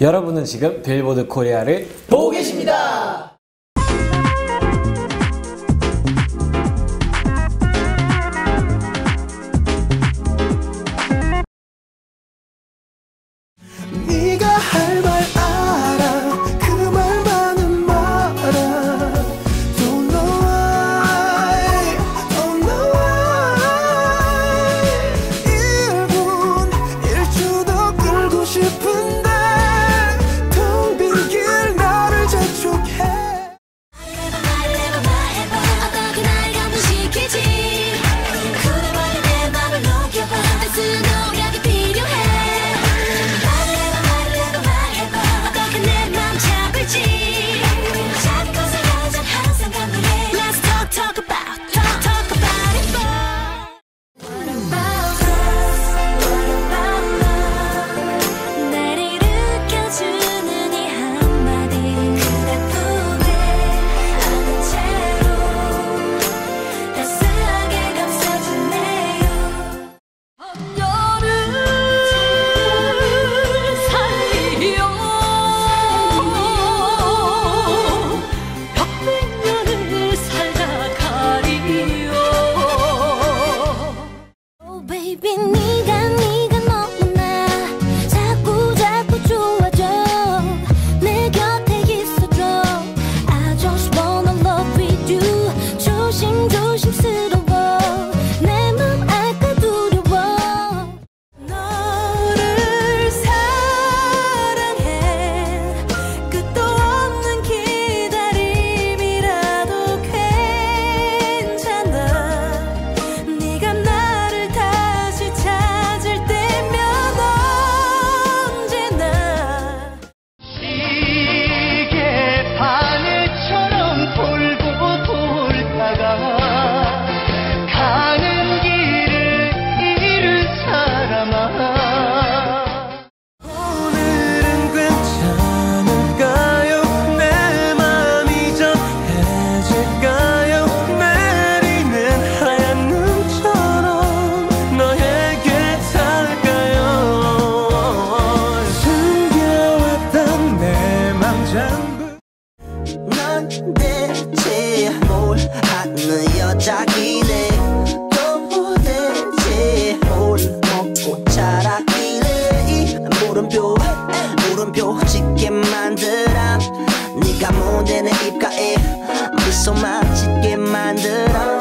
여러분은 지금 빌보드 코리아를 보고 계십니다. 물음표 물음표 짓게 만들어. 네가 모델의 입가에 미소만 짓게 만들어.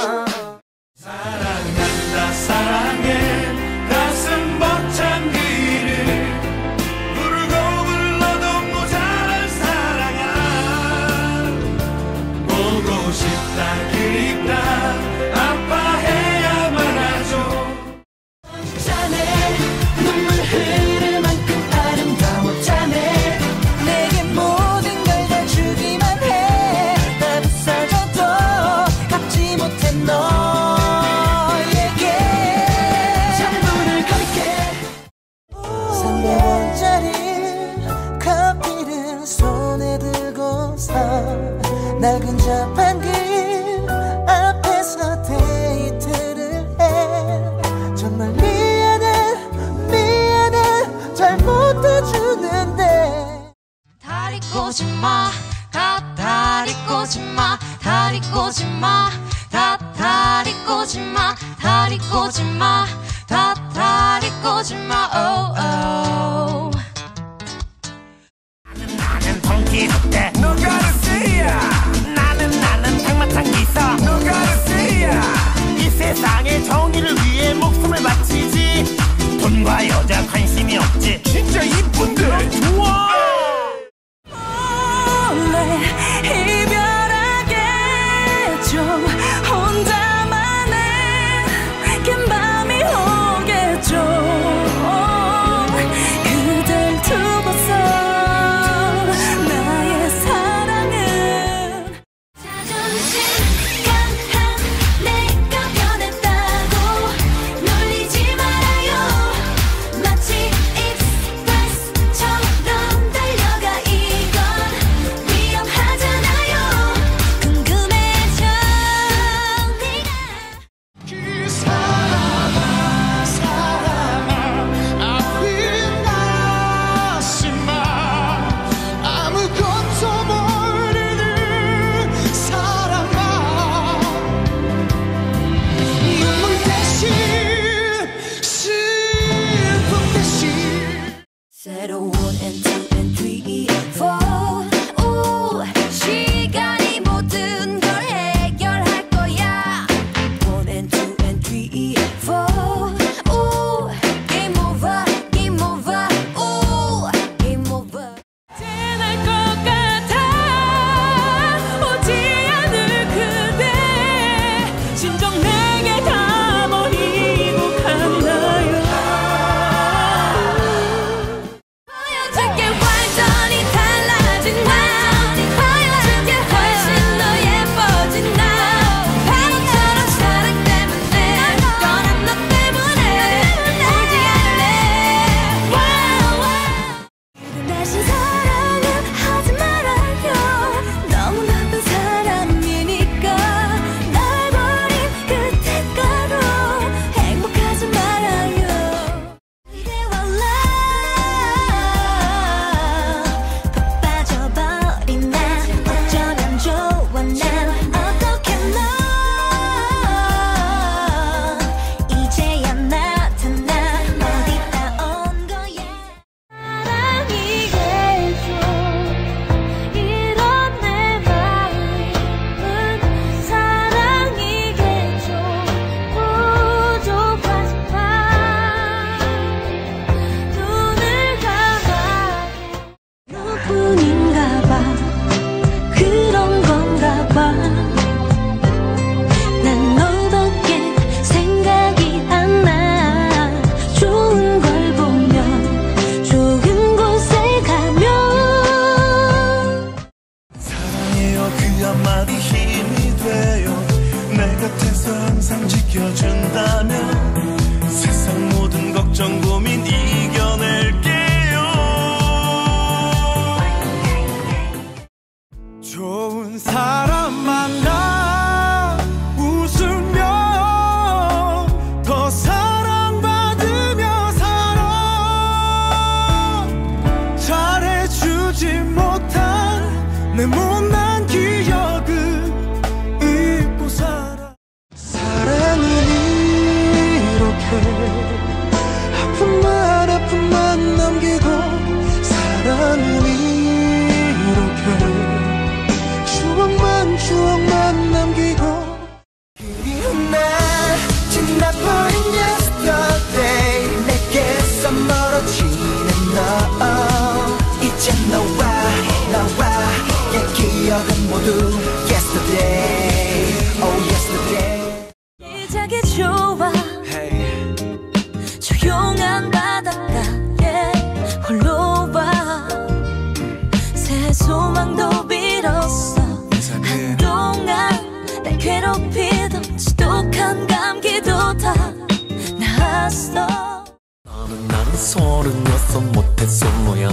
몰랐어. 나는 나는 서른여섯 못해 스무야.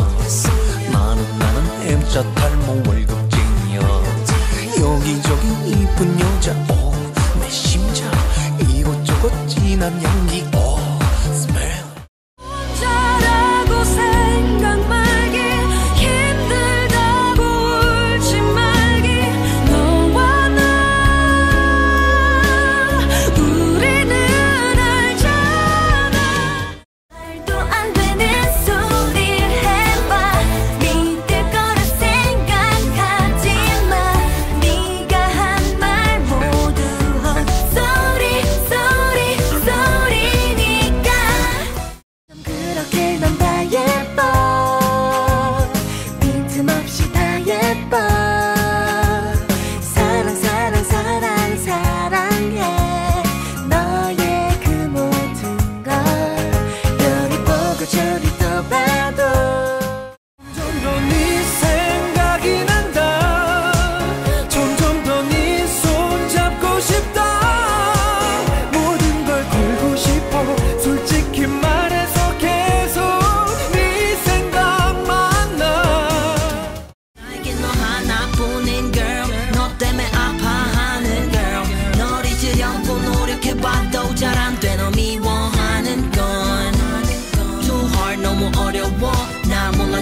나는 나는 M자 탈모 월급쟁이야. 여기저기 이쁜 여자 오내 심장.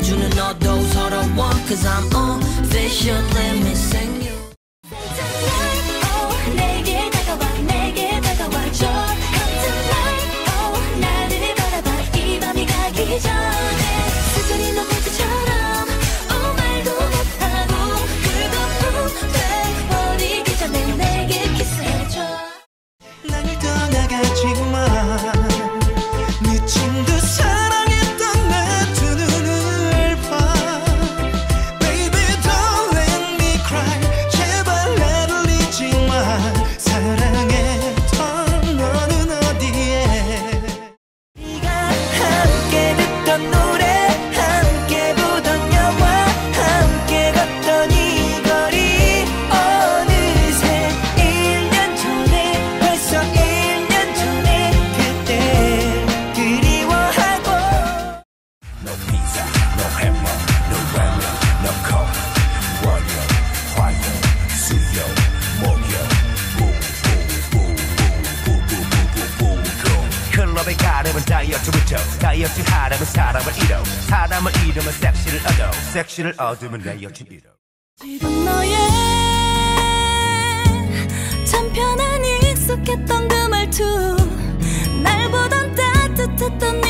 주는 너도 서러워 Cause I'm official let me sing 나를 떠나가지마 미친 듯 사랑 섹시를 얻으면 내 여친 1호 지금 너의 참 편안히 익숙했던 그 말투 날 보던 따뜻했던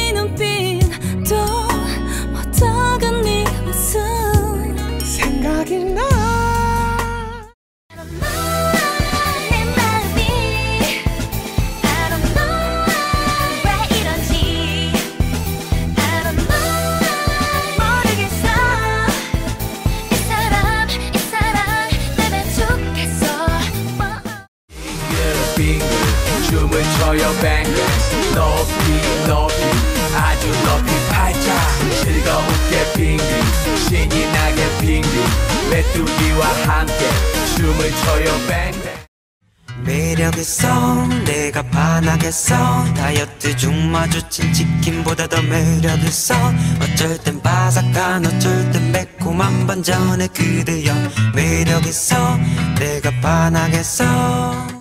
뱅글 높이 높이 아주 높이 팔자. 즐거운게 빙글 신이 나게 빙글 메뚜기와 함께 춤을 춰요 뱅글 매력 있어 내가 반하겠어 다이어트 중 마주친 치킨보다 더 매력 있어 어쩔 땐 바삭한 어쩔 땐 매콤한 반전의 그대여. 매력 있어 내가 반하겠어